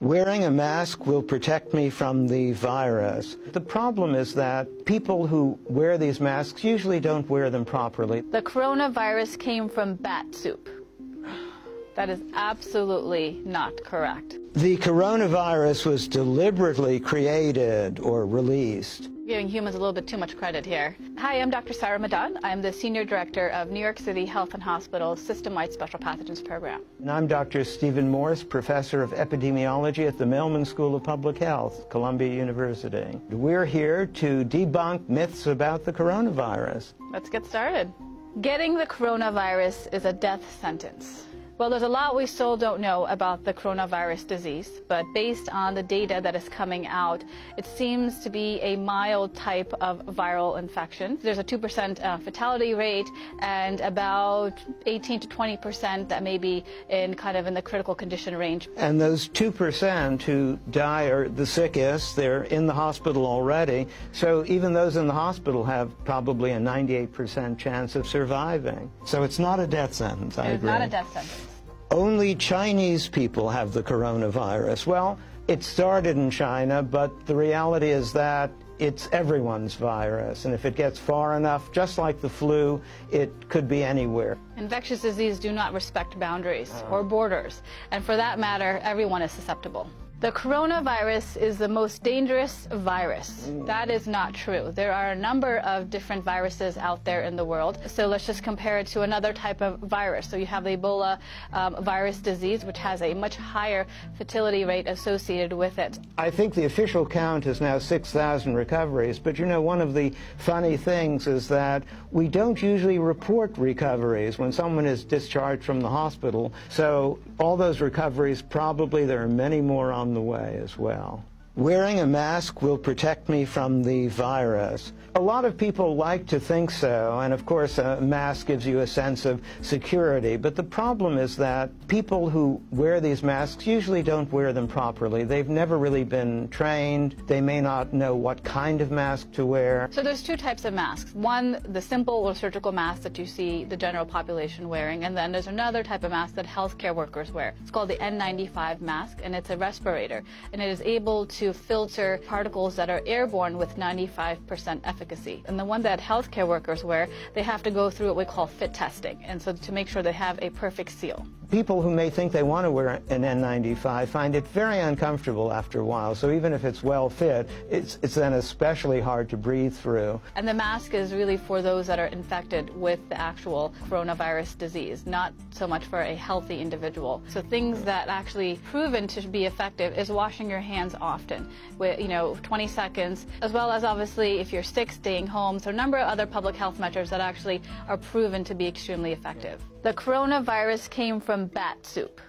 Wearing a mask will protect me from the virus. The problem is that people who wear these masks usually don't wear them properly. The coronavirus came from bat soup. That is absolutely not correct. The coronavirus was deliberately created or released giving humans a little bit too much credit here. Hi, I'm Dr. Syra Madad. I'm the Senior Director of New York City Health and Hospitals System-Wide Special Pathogens Program. And I'm Dr. Stephen Morse, Professor of Epidemiology at the Mailman School of Public Health, Columbia University. We're here to debunk myths about the coronavirus. Let's get started. Getting the coronavirus is a death sentence. Well, there's a lot we still don't know about the coronavirus disease, but based on the data that is coming out, it seems to be a mild type of viral infection. There's a 2% uh, fatality rate and about 18 to 20% that may be in kind of in the critical condition range. And those 2% who die are the sickest. They're in the hospital already. So even those in the hospital have probably a 98% chance of surviving. So it's not a death sentence, I it's agree. not a death sentence only Chinese people have the coronavirus. Well, it started in China, but the reality is that it's everyone's virus. And if it gets far enough, just like the flu, it could be anywhere. Infectious disease do not respect boundaries or borders. And for that matter, everyone is susceptible. The coronavirus is the most dangerous virus. Mm. That is not true. There are a number of different viruses out there in the world. So let's just compare it to another type of virus. So you have the Ebola um, virus disease, which has a much higher fertility rate associated with it. I think the official count is now 6,000 recoveries. But you know, one of the funny things is that we don't usually report recoveries when someone is discharged from the hospital. So all those recoveries, probably there are many more on the way as well. Wearing a mask will protect me from the virus. A lot of people like to think so, and of course a mask gives you a sense of security, but the problem is that people who wear these masks usually don't wear them properly. They've never really been trained. They may not know what kind of mask to wear. So there's two types of masks. One, the simple or surgical mask that you see the general population wearing, and then there's another type of mask that healthcare workers wear. It's called the N95 mask, and it's a respirator, and it is able to filter particles that are airborne with 95% efficacy. And the one that healthcare workers wear, they have to go through what we call fit testing, and so to make sure they have a perfect seal. People who may think they want to wear an N95 find it very uncomfortable after a while. So even if it's well fit, it's, it's then especially hard to breathe through. And the mask is really for those that are infected with the actual coronavirus disease, not so much for a healthy individual. So things that actually proven to be effective is washing your hands often, with you know 20 seconds, as well as obviously if you're sick, staying home. So a number of other public health measures that actually are proven to be extremely effective. The coronavirus came from bat soup.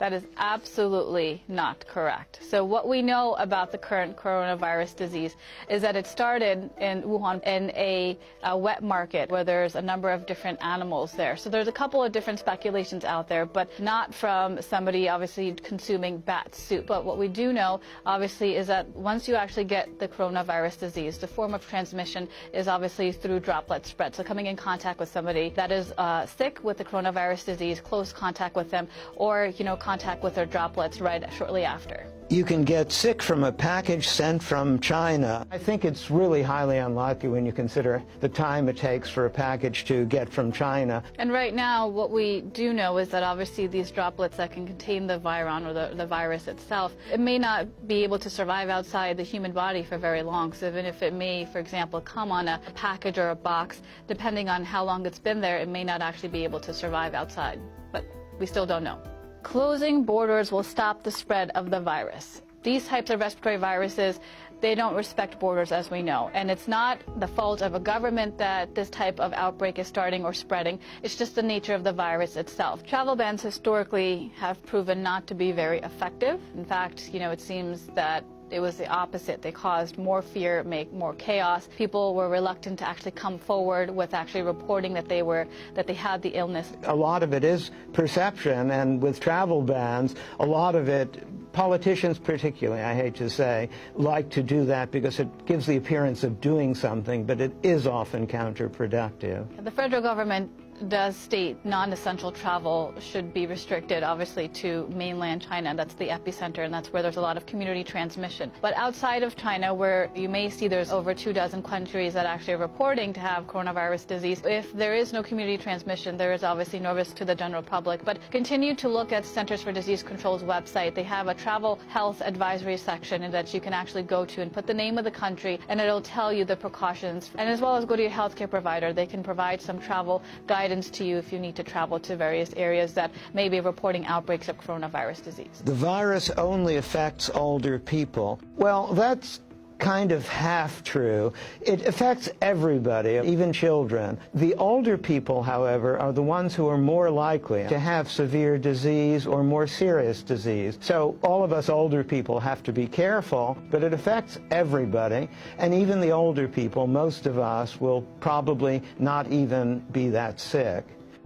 That is absolutely not correct. So what we know about the current coronavirus disease is that it started in Wuhan in a, a, wet market where there's a number of different animals there. So there's a couple of different speculations out there, but not from somebody obviously consuming bat soup. But what we do know, obviously, is that once you actually get the coronavirus disease, the form of transmission is obviously through droplet spread. So coming in contact with somebody that is uh, sick with the coronavirus disease, close contact with them, or, you know, contact with their droplets right shortly after. You can get sick from a package sent from China. I think it's really highly unlikely when you consider the time it takes for a package to get from China. And right now, what we do know is that obviously these droplets that can contain the virion or the, the virus itself, it may not be able to survive outside the human body for very long. So even if it may, for example, come on a package or a box, depending on how long it's been there, it may not actually be able to survive outside. But we still don't know. Closing borders will stop the spread of the virus. These types of respiratory viruses, they don't respect borders as we know. And it's not the fault of a government that this type of outbreak is starting or spreading. It's just the nature of the virus itself. Travel bans historically have proven not to be very effective. In fact, you know, it seems that it was the opposite. They caused more fear, make more chaos. People were reluctant to actually come forward with actually reporting that they were that they had the illness. A lot of it is perception, and with travel bans, a lot of it politicians particularly, I hate to say, like to do that because it gives the appearance of doing something, but it is often counterproductive. The federal government does state non-essential travel should be restricted, obviously, to mainland China. That's the epicenter, and that's where there's a lot of community transmission. But outside of China, where you may see there's over two dozen countries that actually are reporting to have coronavirus disease, if there is no community transmission, there is obviously no risk to the general public. But continue to look at Centers for Disease Control's website. They have a travel health advisory section that you can actually go to and put the name of the country, and it'll tell you the precautions. And as well as go to your healthcare provider, they can provide some travel guidance to you if you need to travel to various areas that may be reporting outbreaks of coronavirus disease. The virus only affects older people. Well, that's kind of half true. It affects everybody, even children. The older people, however, are the ones who are more likely to have severe disease or more serious disease. So all of us older people have to be careful, but it affects everybody. And even the older people, most of us, will probably not even be that sick.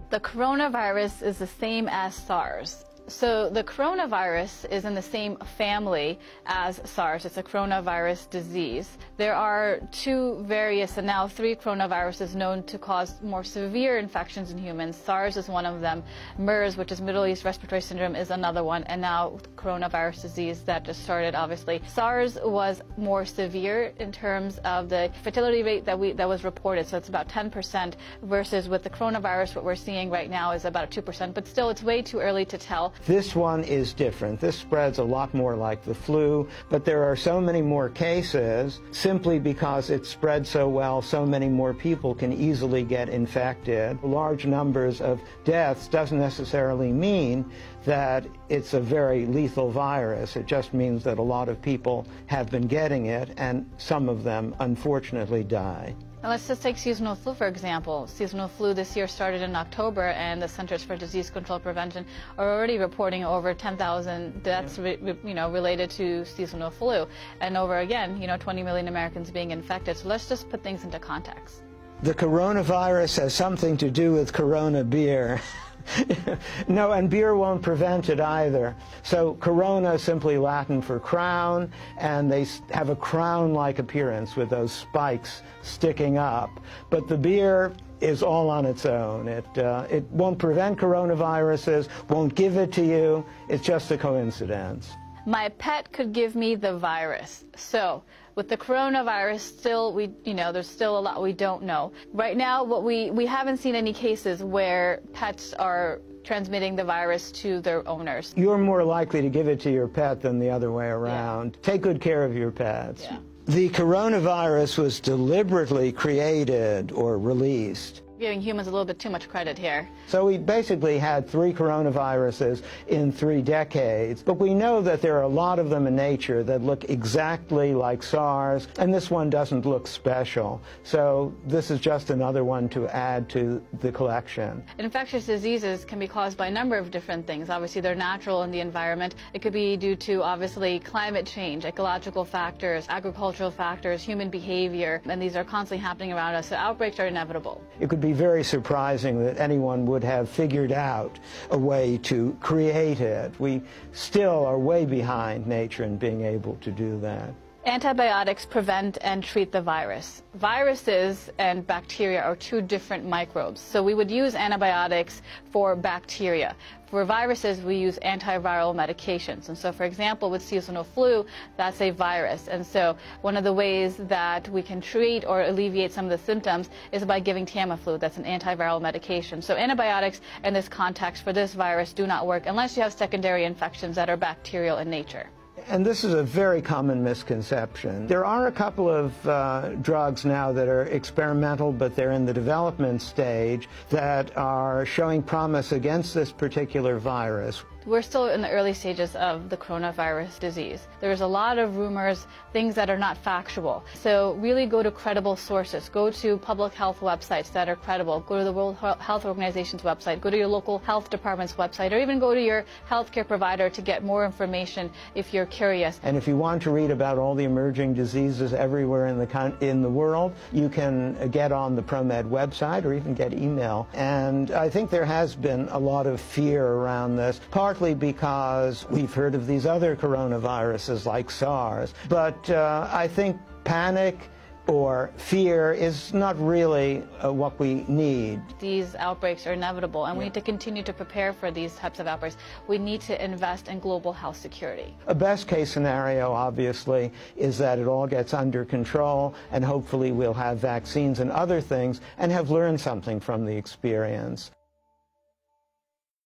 The coronavirus is the same as SARS. So the coronavirus is in the same family as SARS. It's a coronavirus disease. There are two various, and now three coronaviruses known to cause more severe infections in humans. SARS is one of them. MERS, which is Middle East Respiratory Syndrome, is another one. And now coronavirus disease that just started, obviously. SARS was more severe in terms of the fertility rate that we that was reported. So it's about 10% versus with the coronavirus, what we're seeing right now is about 2%. But still, it's way too early to tell. This one is different. This spreads a lot more like the flu, but there are so many more cases simply because it spreads so well, so many more people can easily get infected. Large numbers of deaths doesn't necessarily mean that it's a very lethal virus. It just means that a lot of people have been getting it, and some of them unfortunately die. Now let's just take seasonal flu, for example. Seasonal flu this year started in October, and the Centers for Disease Control Prevention are already reporting over 10,000 deaths, yeah. re, you know, related to seasonal flu, and over again, you know, 20 million Americans being infected. So let's just put things into context. The coronavirus has something to do with Corona beer. no, and beer won't prevent it either. So corona is simply Latin for crown, and they have a crown-like appearance with those spikes sticking up. But the beer is all on its own. It, uh, it won't prevent coronaviruses, won't give it to you. It's just a coincidence. My pet could give me the virus. So with the coronavirus, still we, you know, there's still a lot we don't know. Right now, what we we haven't seen any cases where pets are transmitting the virus to their owners. You're more likely to give it to your pet than the other way around. Yeah. Take good care of your pets. Yeah. The coronavirus was deliberately created or released giving humans a little bit too much credit here. So we basically had three coronaviruses in three decades, but we know that there are a lot of them in nature that look exactly like SARS, and this one doesn't look special. So this is just another one to add to the collection. Infectious diseases can be caused by a number of different things. Obviously, they're natural in the environment. It could be due to, obviously, climate change, ecological factors, agricultural factors, human behavior, and these are constantly happening around us, so outbreaks are inevitable. It could be very surprising that anyone would have figured out a way to create it. We still are way behind nature in being able to do that. Antibiotics prevent and treat the virus. Viruses and bacteria are two different microbes. So we would use antibiotics for bacteria. For viruses, we use antiviral medications. And so, for example, with seasonal flu, that's a virus. And so one of the ways that we can treat or alleviate some of the symptoms is by giving Tamiflu. That's an antiviral medication. So antibiotics in this context for this virus do not work unless you have secondary infections that are bacterial in nature and this is a very common misconception. There are a couple of uh, drugs now that are experimental, but they're in the development stage that are showing promise against this particular virus. We're still in the early stages of the coronavirus disease. There's a lot of rumors, things that are not factual. So really go to credible sources. Go to public health websites that are credible. Go to the World Health Organization's website. Go to your local health department's website or even go to your healthcare provider to get more information if you're curious. And if you want to read about all the emerging diseases everywhere in the, in the world, you can get on the ProMed website or even get email. And I think there has been a lot of fear around this. Part partly because we've heard of these other coronaviruses like SARS. But uh, I think panic or fear is not really uh, what we need. These outbreaks are inevitable, and we need to continue to prepare for these types of outbreaks. We need to invest in global health security. A best case scenario, obviously, is that it all gets under control, and hopefully we'll have vaccines and other things and have learned something from the experience.